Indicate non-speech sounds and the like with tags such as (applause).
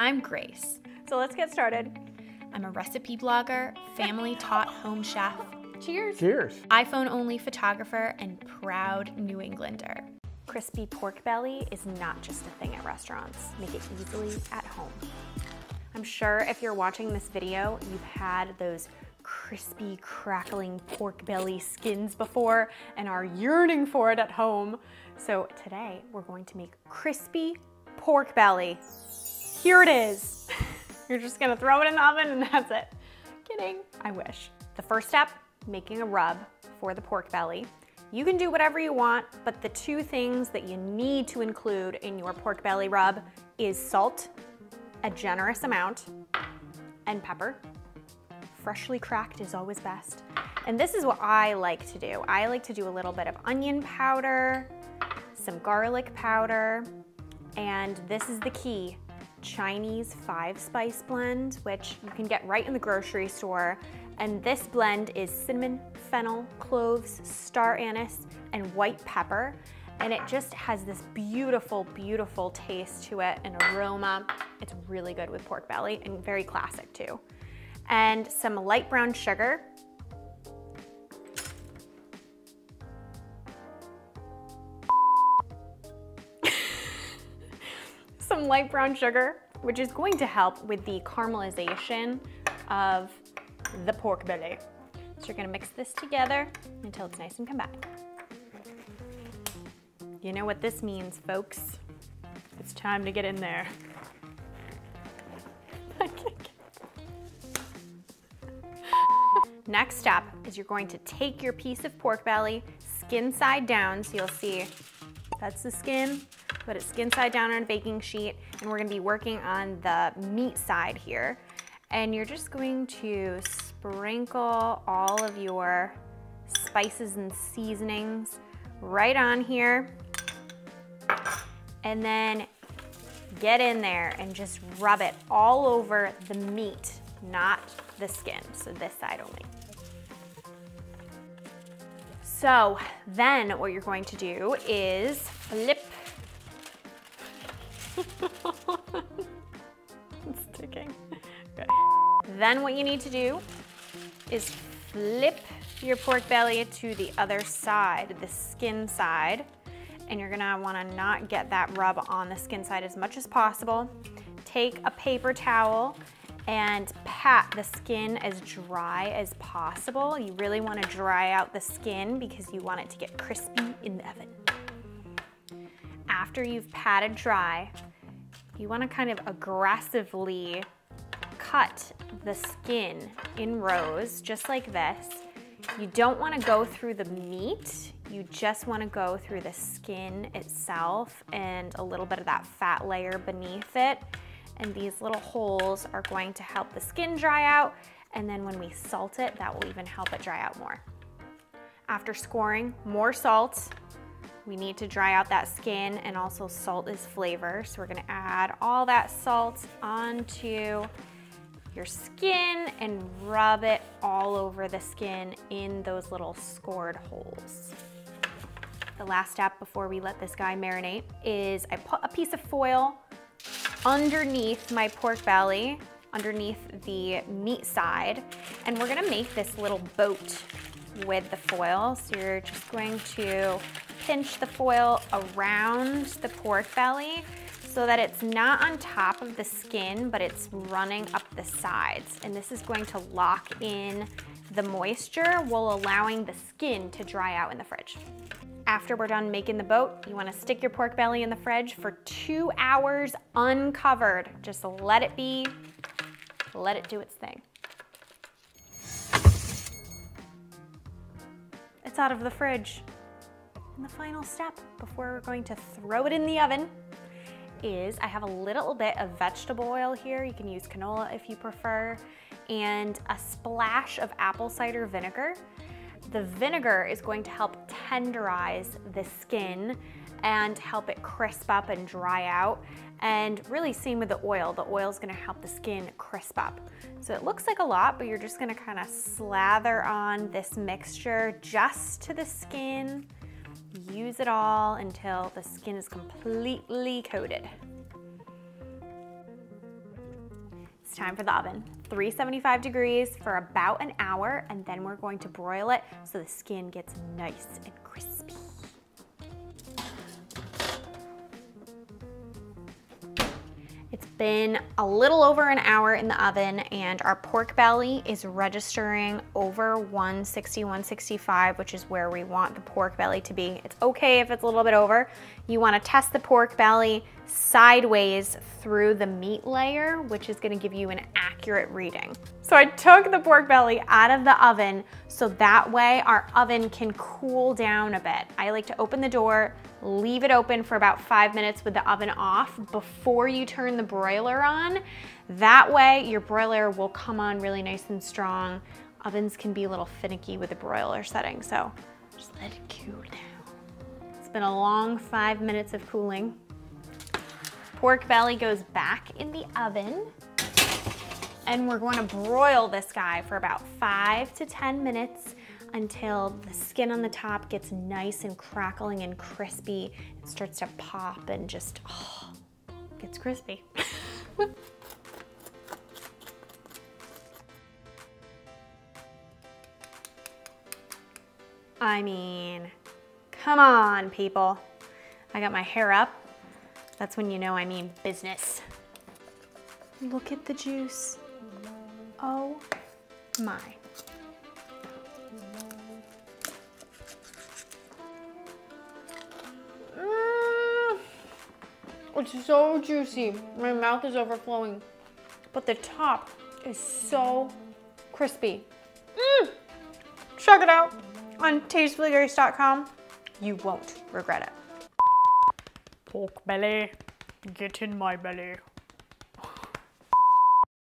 I'm Grace. So let's get started. I'm a recipe blogger, family taught home chef, Cheers. Cheers. iPhone only photographer, and proud New Englander. Crispy pork belly is not just a thing at restaurants. Make it easily at home. I'm sure if you're watching this video, you've had those crispy, crackling pork belly skins before and are yearning for it at home. So today we're going to make crispy pork belly. Here it is. You're just gonna throw it in the oven and (laughs) that's it. Kidding, I wish. The first step, making a rub for the pork belly. You can do whatever you want, but the two things that you need to include in your pork belly rub is salt, a generous amount, and pepper. Freshly cracked is always best. And this is what I like to do. I like to do a little bit of onion powder, some garlic powder, and this is the key, Chinese five spice blend, which you can get right in the grocery store. And this blend is cinnamon, fennel, cloves, star anise, and white pepper. And it just has this beautiful, beautiful taste to it and aroma. It's really good with pork belly and very classic too. And some light brown sugar. Light brown sugar, which is going to help with the caramelization of the pork belly. So you're gonna mix this together until it's nice and combined. You know what this means, folks. It's time to get in there. (laughs) Next step is you're going to take your piece of pork belly, skin side down, so you'll see that's the skin, put it skin side down on a baking sheet, and we're gonna be working on the meat side here. And you're just going to sprinkle all of your spices and seasonings right on here. And then get in there and just rub it all over the meat, not the skin, so this side only. So then what you're going to do is flip. It's sticking. Okay. Then what you need to do is flip your pork belly to the other side, the skin side. And you're gonna wanna not get that rub on the skin side as much as possible. Take a paper towel and pat the skin as dry as possible. You really wanna dry out the skin because you want it to get crispy in the oven. After you've patted dry, you wanna kind of aggressively cut the skin in rows, just like this. You don't wanna go through the meat, you just wanna go through the skin itself and a little bit of that fat layer beneath it and these little holes are going to help the skin dry out and then when we salt it, that will even help it dry out more. After scoring, more salt. We need to dry out that skin and also salt is flavor. So we're gonna add all that salt onto your skin and rub it all over the skin in those little scored holes. The last step before we let this guy marinate is I put a piece of foil underneath my pork belly, underneath the meat side, and we're gonna make this little boat with the foil. So you're just going to pinch the foil around the pork belly so that it's not on top of the skin, but it's running up the sides. And this is going to lock in the moisture while allowing the skin to dry out in the fridge. After we're done making the boat, you wanna stick your pork belly in the fridge for two hours uncovered. Just let it be, let it do its thing. It's out of the fridge. And the final step before we're going to throw it in the oven is I have a little bit of vegetable oil here. You can use canola if you prefer, and a splash of apple cider vinegar. The vinegar is going to help tenderize the skin and help it crisp up and dry out. And really same with the oil. The oil is gonna help the skin crisp up. So it looks like a lot, but you're just gonna kind of slather on this mixture just to the skin. Use it all until the skin is completely coated. It's time for the oven. 375 degrees for about an hour, and then we're going to broil it so the skin gets nice and crispy. It's been a little over an hour in the oven and our pork belly is registering over 160, 165, which is where we want the pork belly to be. It's okay if it's a little bit over. You wanna test the pork belly sideways through the meat layer, which is gonna give you an accurate reading. So I took the pork belly out of the oven so that way our oven can cool down a bit. I like to open the door, leave it open for about five minutes with the oven off before you turn the broiler on. That way your broiler will come on really nice and strong. Ovens can be a little finicky with the broiler setting, so just let it cool down. It's been a long five minutes of cooling. Pork belly goes back in the oven and we're going to broil this guy for about five to 10 minutes until the skin on the top gets nice and crackling and crispy. It starts to pop and just, oh, gets crispy. (laughs) I mean, come on, people. I got my hair up. That's when you know I mean business. Look at the juice. Oh my. It's so juicy. My mouth is overflowing. But the top is so crispy. Mm. Check it out on tastefullygrace.com. You won't regret it. Pork belly, get in my belly.